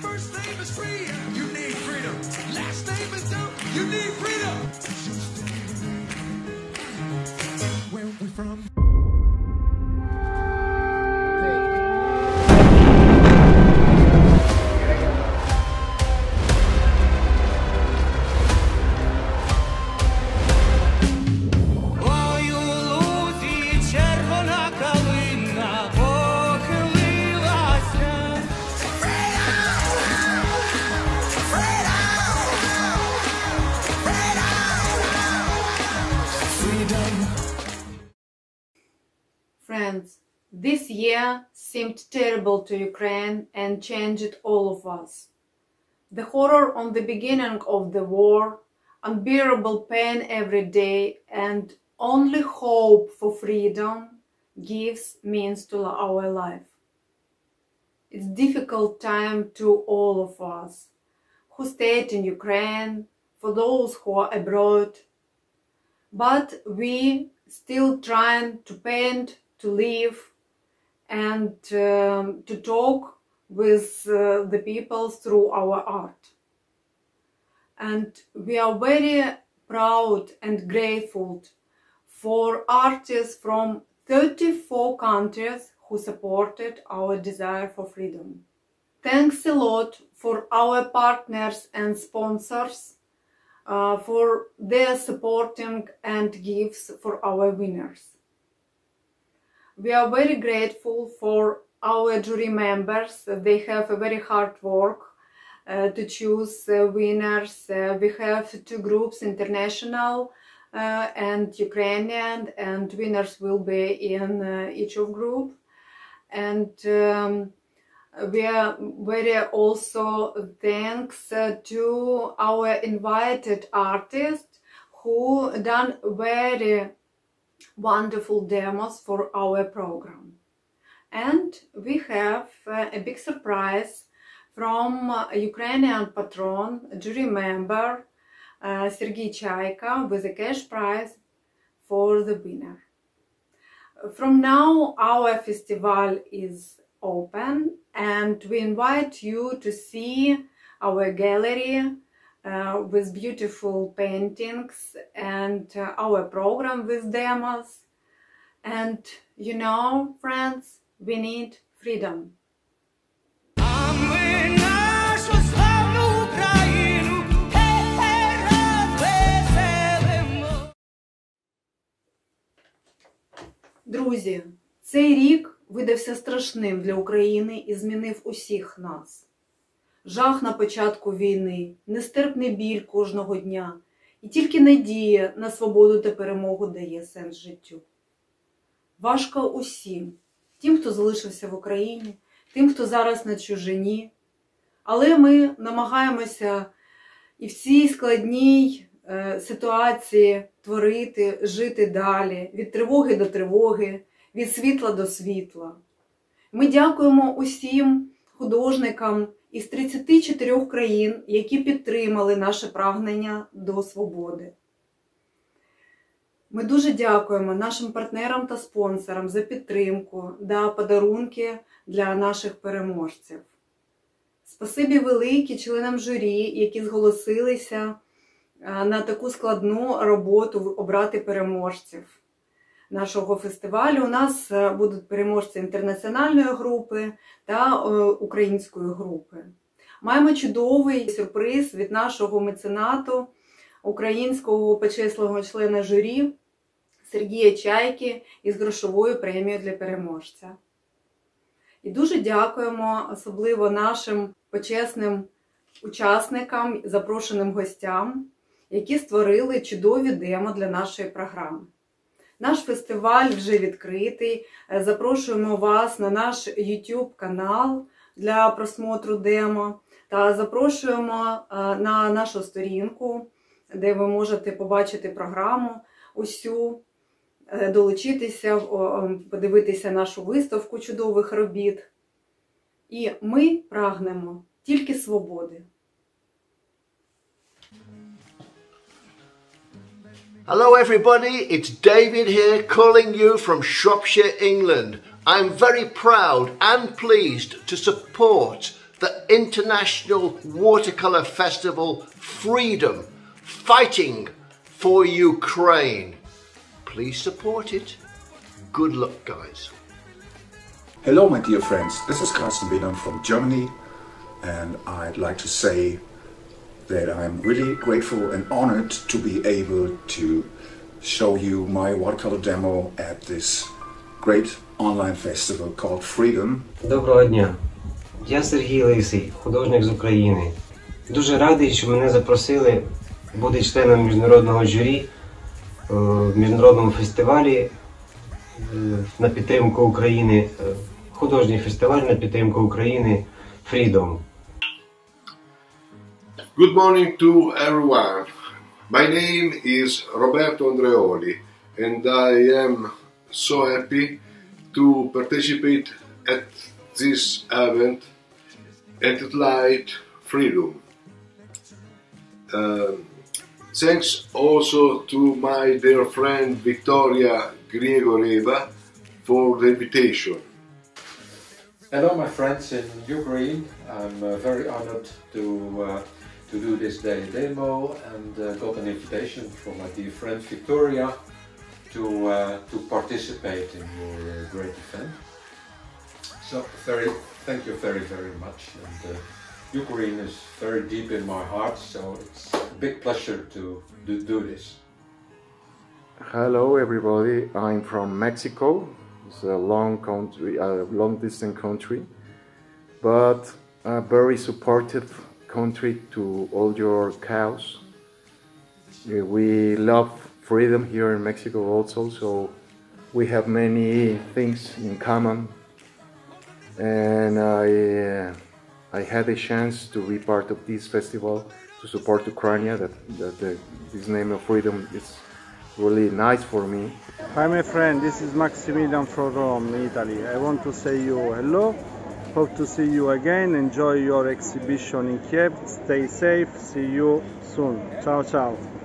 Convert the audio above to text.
First name is free, you need freedom. Last name is dope, you need freedom. Where we from? This year seemed terrible to Ukraine and changed all of us. The horror on the beginning of the war, unbearable pain every day, and only hope for freedom gives means to our life. It's difficult time to all of us who stayed in Ukraine, for those who are abroad, but we still trying to paint, to live, and um, to talk with uh, the people through our art. And we are very proud and grateful for artists from 34 countries who supported our desire for freedom. Thanks a lot for our partners and sponsors uh, for their supporting and gifts for our winners. We are very grateful for our jury members. They have a very hard work uh, to choose uh, winners. Uh, we have two groups, international uh, and Ukrainian, and winners will be in uh, each of group. And um, we are very also thanks uh, to our invited artists who done very wonderful demos for our program. And we have uh, a big surprise from uh, Ukrainian patron, jury member uh, Sergei Chaika with a cash prize for the winner. From now, our festival is open and we invite you to see our gallery uh, with beautiful paintings and uh, our program with demos. And you know, friends, we need freedom. Друзі, цей рік видався страшним для України і змінив усіх нас. Жах на початку війни, нестерпний біль кожного дня, і тільки надія на свободу та перемогу дає сенс життю. Важко усім, тим, хто залишився в Україні, тим, хто зараз на чужині. Але ми намагаємося і в цій складній е, ситуації творити, жити далі, від тривоги до тривоги, від світла до світла. Ми дякуємо усім художникам із 34 країн, які підтримали наше прагнення до свободи. Ми дуже дякуємо нашим партнерам та спонсорам за підтримку та подарунки для наших переможців. Спасибі великі членам журі, які зголосилися на таку складну роботу обрати переможців нашого фестивалю. У нас е, будуть переможці інтернаціональної групи та е, української групи. Маємо чудовий сюрприз від нашого меценату, українського почесного члена журі Сергія Чайки із грошовою премією для переможця. І дуже дякуємо особливо нашим почесним учасникам, запрошеним гостям, які створили чудові демо для нашої програми. Наш фестиваль вже відкритий. Е, Запрошуємо вас на наш YouTube канал для просмотру демо та запрошуємо е, на нашу сторінку, де ви можете побачити програму усю, е, долучитися, подивитися нашу виставку чудових робіт. І ми прагнемо тільки свободи. Hello, everybody. It's David here calling you from Shropshire, England. I'm very proud and pleased to support the International Watercolor Festival Freedom, fighting for Ukraine. Please support it. Good luck, guys. Hello, my dear friends. This is Carsten Wienern from Germany, and I'd like to say that I'm really grateful and honored to be able to show you my watercolor demo at this great online festival called Freedom. Доброго дня. Я Сергій Лисий, художник з України. Дуже радий, що мене запросили бути членом міжнародного журі е, в міжнародному фестивалі е, на підтримку України, е, художній фестиваль на підтримку України Freedom. Good morning to everyone. My name is Roberto Andreoli and I am so happy to participate at this event at Light Freedom. Um, thanks also to my dear friend Victoria Grigorieva for the invitation. Hello, my friends in Ukraine. I'm uh, very honored to uh, to do this day demo and uh, got an invitation from my dear friend Victoria to uh, to participate in your uh, great event. So very thank you very very much. And uh, Ukraine is very deep in my heart, so it's a big pleasure to, to do this. Hello, everybody. I'm from Mexico. It's a long country, a long distance country, but very supportive country to all your cows. We love freedom here in Mexico also, so we have many things in common. And I, uh, I had a chance to be part of this festival to support Ukraine. That, that the, this name of freedom is really nice for me. Hi my friend, this is Maximilian from Rome, Italy. I want to say you hello. Hope to see you again. Enjoy your exhibition in Kiev. Stay safe. See you soon. Ciao ciao.